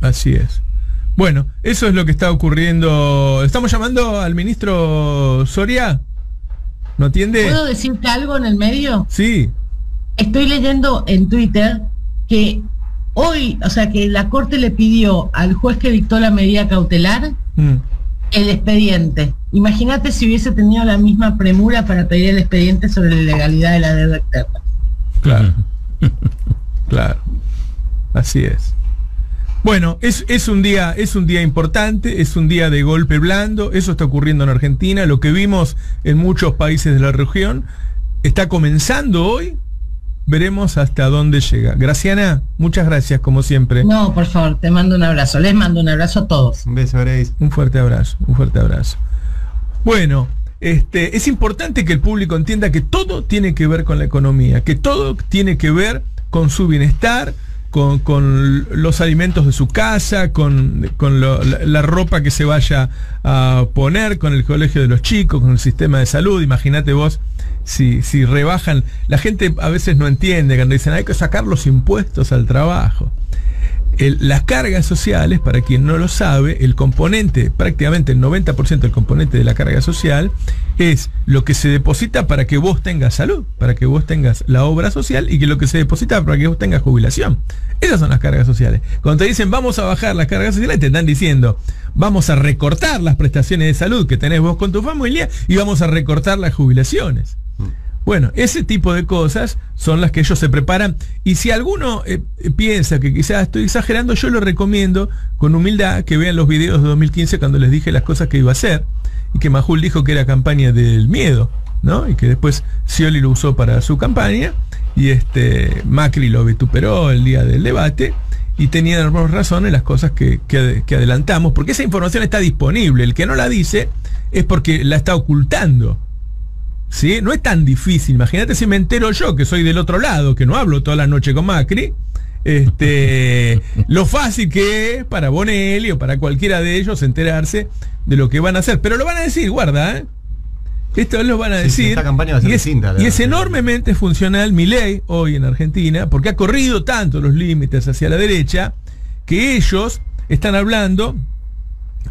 Así es. Bueno, eso es lo que está ocurriendo. Estamos llamando al ministro Soria. ¿No atiende? ¿Puedo decirte algo en el medio? Sí. Estoy leyendo en Twitter que hoy, o sea, que la Corte le pidió al juez que dictó la medida cautelar mm. el expediente. Imagínate si hubiese tenido la misma premura para pedir el expediente sobre la legalidad de la deuda externa. Claro. *laughs* Claro, así es. Bueno, es, es, un día, es un día importante, es un día de golpe blando, eso está ocurriendo en Argentina, lo que vimos en muchos países de la región, está comenzando hoy, veremos hasta dónde llega. Graciana, muchas gracias como siempre. No, por favor, te mando un abrazo, les mando un abrazo a todos. Un beso, Grace. Un fuerte abrazo, un fuerte abrazo. Bueno, este, es importante que el público entienda que todo tiene que ver con la economía, que todo tiene que ver con su bienestar, con, los alimentos de su casa, con, la, ropa que se vaya a poner, con el colegio de los chicos, con el sistema de salud. Imagínate vos si, si rebajan. La gente a veces no entiende cuando dicen hay que sacar los impuestos al trabajo las cargas sociales, para quien no lo sabe, el componente, prácticamente el 90% del componente de la carga social es lo que se deposita para que vos tengas salud, para que vos tengas la obra social y que lo que se deposita para que vos tengas jubilación. Esas son las cargas sociales. Cuando te dicen vamos a bajar las cargas sociales, te están diciendo vamos a recortar las prestaciones de salud que tenés vos con tu familia y vamos a recortar las jubilaciones. Bueno, ese tipo de cosas son las que ellos se preparan. Y si alguno eh, piensa que quizás estoy exagerando, yo lo recomiendo con humildad que vean los videos de 2015 cuando les dije las cosas que iba a hacer. Y que Majul dijo que era campaña del miedo, ¿no? Y que después Scioli lo usó para su campaña. Y este Macri lo vituperó el día del debate. Y tenían razón en las cosas que, que adelantamos. Porque esa información está disponible. El que no la dice es porque la está ocultando. ¿Sí? No es tan difícil. Imagínate si me entero yo, que soy del otro lado, que no hablo toda la noche con Macri. Este, *laughs* lo fácil que es para Bonelli o para cualquiera de ellos enterarse de lo que van a hacer. Pero lo van a decir, guarda, ¿eh? Esto lo van a decir. esta campaña va a ser y, es, y es enormemente funcional mi ley hoy en Argentina, porque ha corrido tanto los límites hacia la derecha, que ellos están hablando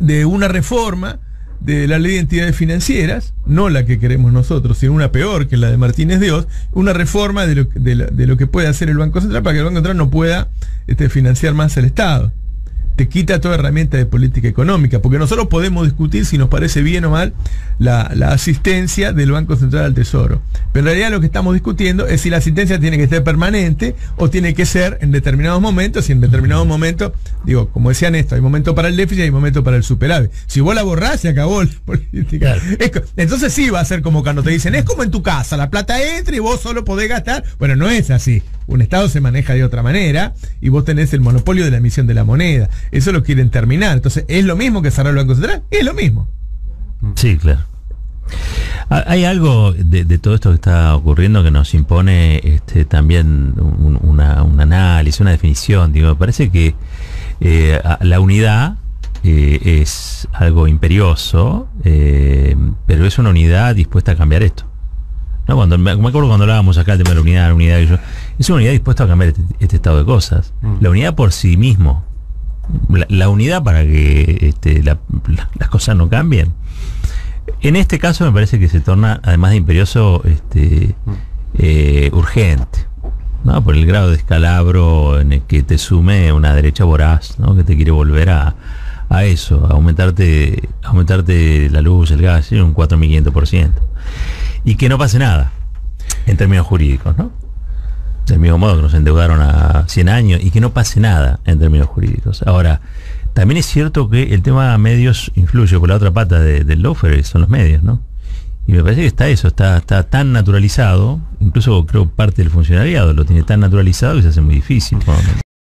de una reforma de la ley de entidades financieras, no la que queremos nosotros, sino una peor que la de Martínez Dios, una reforma de lo, de lo que puede hacer el Banco Central para que el Banco Central no pueda este, financiar más el Estado te quita toda herramienta de política económica, porque nosotros podemos discutir si nos parece bien o mal la, asistencia del Banco Central al Tesoro. Pero en realidad lo que estamos discutiendo es si la asistencia tiene que ser permanente o tiene que ser en determinados momentos, y en determinados momentos, digo, como decían esto, hay momento para el déficit y hay momento para el superávit. Si vos la borrás, se acabó la política. entonces sí va a ser como cuando te dicen, es como en tu casa, la plata entra y vos solo podés gastar. Bueno, no es así. Un Estado se maneja de otra manera y vos tenés el monopolio de la emisión de la moneda. Eso lo quieren terminar. Entonces, ¿es lo mismo que cerrar el Banco Central? Es lo mismo. Sí, claro. Hay algo de, todo esto que está ocurriendo que nos impone este, también un, análisis, una definición. Digo, parece que eh, la unidad eh, es algo imperioso, eh, pero es una unidad dispuesta a cambiar esto. ¿No? Cuando, me acuerdo cuando hablábamos acá del tema de la unidad, la unidad, es una unidad dispuesta a cambiar este, este estado de cosas. Mm. La unidad por sí mismo la, unidad para que este, las cosas no cambien. En este caso me parece que se torna, además de imperioso, este, eh, urgente. ¿no? por el grado de escalabro en el que te sume una derecha voraz, ¿no? que te quiere volver a, a eso, a aumentarte, aumentarte la luz, el gas, un 4.500%. Y que no pase nada, en términos jurídicos, ¿no? Del mismo modo que nos endeudaron a 100 años y que no pase nada en términos jurídicos. Ahora, también es cierto que el tema medios influye por la otra pata del lofer, son los medios, ¿no? Y me parece que está eso, está, está tan naturalizado, incluso creo parte del funcionariado lo tiene tan naturalizado que se hace muy difícil.